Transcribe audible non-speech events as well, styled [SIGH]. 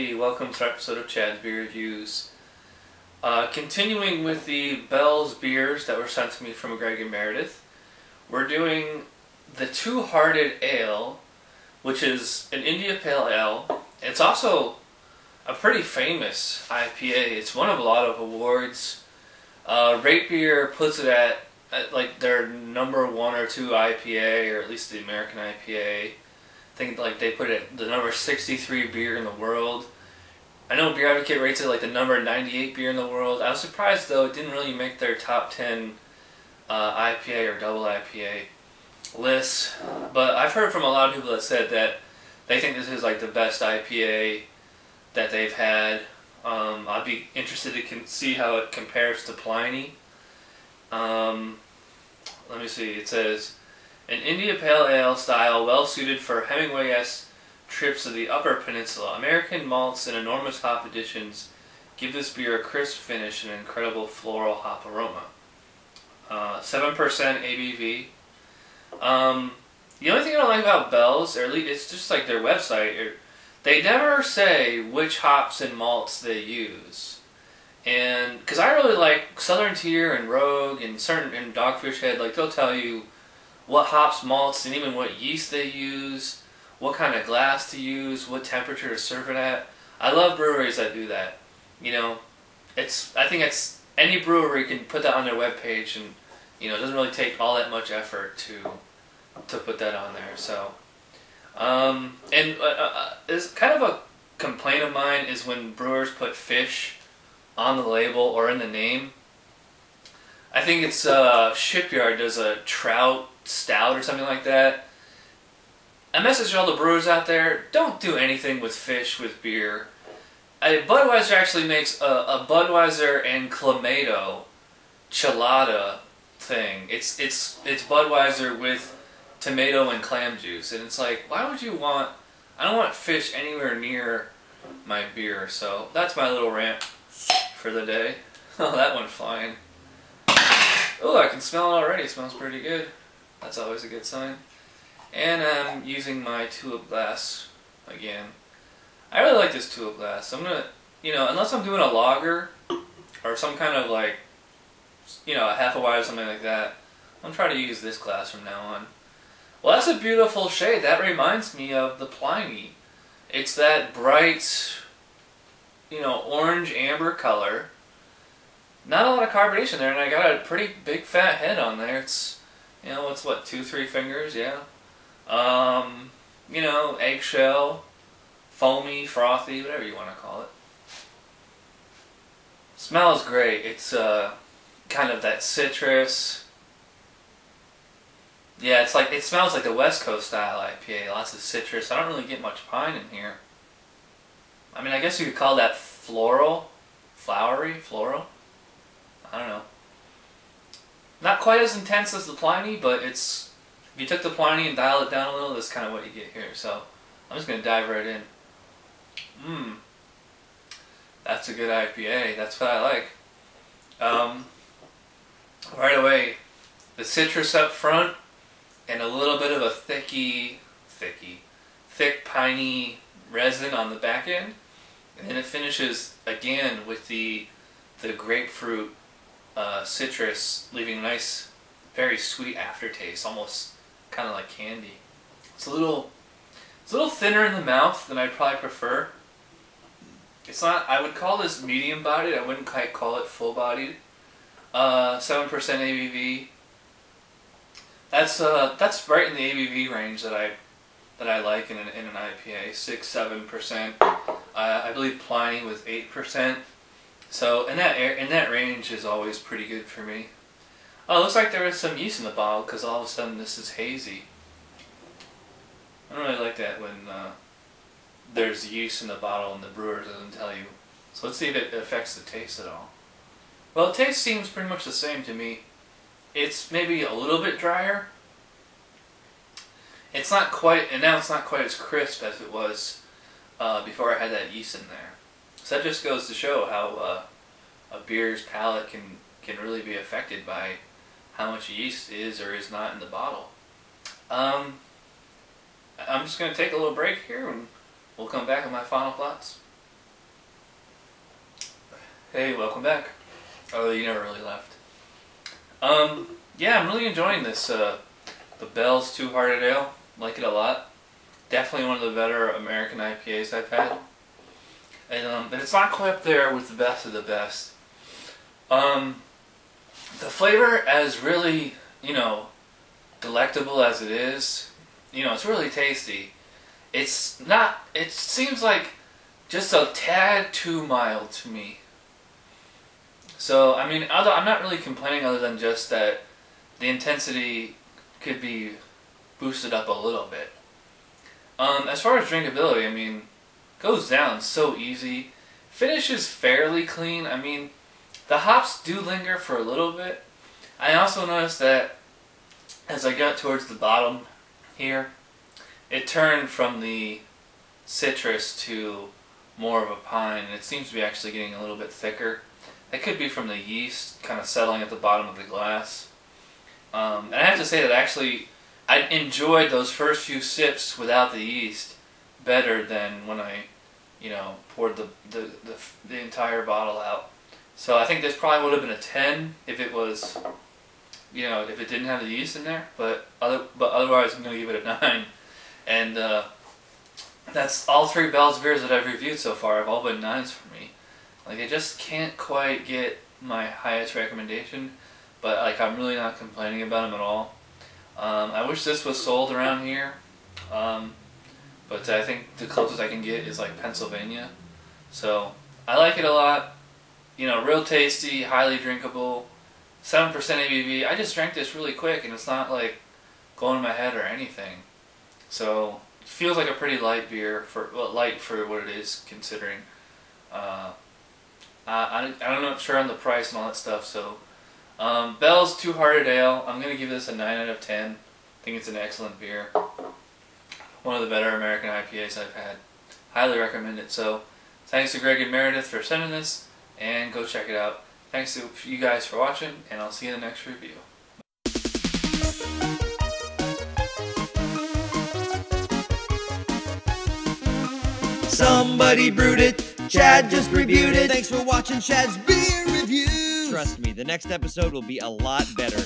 welcome to our episode of Chad's Beer Reviews. Uh, continuing with the Bell's beers that were sent to me from Greg and Meredith, we're doing the Two Hearted Ale, which is an India Pale Ale. It's also a pretty famous IPA. It's won a lot of awards. Uh, Rate Beer puts it at, at like their number one or two IPA, or at least the American IPA think like they put it the number 63 beer in the world. I know Beer Advocate rates it like the number 98 beer in the world. I was surprised though it didn't really make their top 10 uh, IPA or double IPA lists. But I've heard from a lot of people that said that they think this is like the best IPA that they've had. Um, I'd be interested to see how it compares to Pliny. Um, let me see. It says an India Pale Ale style well suited for Hemingway-esque trips to the Upper Peninsula. American malts and enormous hop additions give this beer a crisp finish and an incredible floral hop aroma. Uh, 7% ABV. Um, the only thing I don't like about Bell's, or at least it's just like their website, or, they never say which hops and malts they use. And because I really like Southern Tier and Rogue and certain and Dogfish Head, like they'll tell you what hops, malts, and even what yeast they use, what kind of glass to use, what temperature to serve it at. I love breweries that do that. You know, it's I think it's any brewery can put that on their webpage, and you know it doesn't really take all that much effort to to put that on there. So, um, and uh, uh, is kind of a complaint of mine is when brewers put fish on the label or in the name. I think it's uh, Shipyard does a trout stout or something like that. A message all the brewers out there: don't do anything with fish with beer. A Budweiser actually makes a, a Budweiser and Clamato chelada thing. It's it's it's Budweiser with tomato and clam juice, and it's like, why would you want? I don't want fish anywhere near my beer. So that's my little rant for the day. [LAUGHS] Oh, that went flying. Oh, I can smell it already. It smells pretty good. That's always a good sign. And I'm using my tulip glass again. I really like this tulip glass. I'm gonna, you know, unless I'm doing a lager or some kind of like, you know, a half a white or something like that, I'm trying to use this glass from now on. Well, that's a beautiful shade. That reminds me of the Pliny. It's that bright, you know, orange amber color. Not a lot of carbonation there, and I got a pretty big fat head on there. It's you know, it's what, two, three fingers, yeah. Um, you know, eggshell, foamy, frothy, whatever you want to call it. Smells great. It's uh, kind of that citrus. Yeah, it's like it smells like the West Coast style IPA. Lots of citrus. I don't really get much pine in here. I mean, I guess you could call that floral, flowery, floral. I don't know. Not quite as intense as the Pliny, but it's if you took the Pliny and dial it down a little, that's kind of what you get here. So I'm just gonna dive right in. Mmm, that's a good IPA. That's what I like. Um, right away, the citrus up front, and a little bit of a thicky, thicky, thick piney resin on the back end, and then it finishes again with the the grapefruit uh, citrus, leaving a nice, very sweet aftertaste, almost kind of like candy. It's a little, it's a little thinner in the mouth than I'd probably prefer. It's not. I would call this medium bodied. I wouldn't quite call it full bodied. Uh, seven percent ABV. That's uh, that's right in the ABV range that I that I like in an, in an IPA. Six, seven percent. Uh, I believe Pliny was eight percent. So in that air, in that range is always pretty good for me. Oh, looks like there is some yeast in the bottle because all of a sudden this is hazy. I don't really like that when uh, there's yeast in the bottle and the brewer doesn't tell you. So let's see if it affects the taste at all. Well, the taste seems pretty much the same to me. It's maybe a little bit drier. It's not quite, and now it's not quite as crisp as it was uh, before I had that yeast in there. So that just goes to show how uh, a beer's palate can, can really be affected by how much yeast is or is not in the bottle. Um, I'm just going to take a little break here and we'll come back with my final thoughts. Hey, welcome back. Oh, you never really left. Um, yeah, I'm really enjoying this. Uh, the Bell's Two Hearted Ale. Like it a lot. Definitely one of the better American IPAs I've had. And um, but it's not quite up there with the best of the best. Um, the flavor, as really you know, delectable as it is, you know, it's really tasty. It's not. It seems like just a tad too mild to me. So I mean, other, I'm not really complaining other than just that the intensity could be boosted up a little bit. Um, as far as drinkability, I mean, goes down so easy. Finishes fairly clean. I mean, the hops do linger for a little bit. I also noticed that as I got towards the bottom here, it turned from the citrus to more of a pine, and it seems to be actually getting a little bit thicker. That could be from the yeast kind of settling at the bottom of the glass. Um, and I have to say that actually, I enjoyed those first few sips without the yeast better than when I, you know, poured the, the, the, the entire bottle out. So I think this probably would have been a 10 if it was, you know, if it didn't have the yeast in there. But other, but otherwise, I'm going to give it a [LAUGHS] 9. And uh, that's all three Bell's beers that I've reviewed so far have all been 9s for me. Like, I just can't quite get my highest recommendation, but like I'm really not complaining about them at all. Um, I wish this was sold around here, um, but I think the closest I can get is like Pennsylvania. So I like it a lot. You know, real tasty, highly drinkable, seven percent ABV. I just drank this really quick, and it's not like going in my head or anything. So it feels like a pretty light beer for well, light for what it is considering. Uh, I, I don't know sure on the price and all that stuff. So um, Bell's Two Hearted Ale. I'm gonna give this a nine out of ten. I think it's an excellent beer. One of the better American IPAs I've had. Highly recommend it. So thanks to Greg and Meredith for sending this, and go check it out. Thanks to you guys for watching, and I'll see you in the next review. Somebody brewed it. Chad just reviewed it. Thanks for watching Chad's beer review. Trust me, the next episode will be a lot better.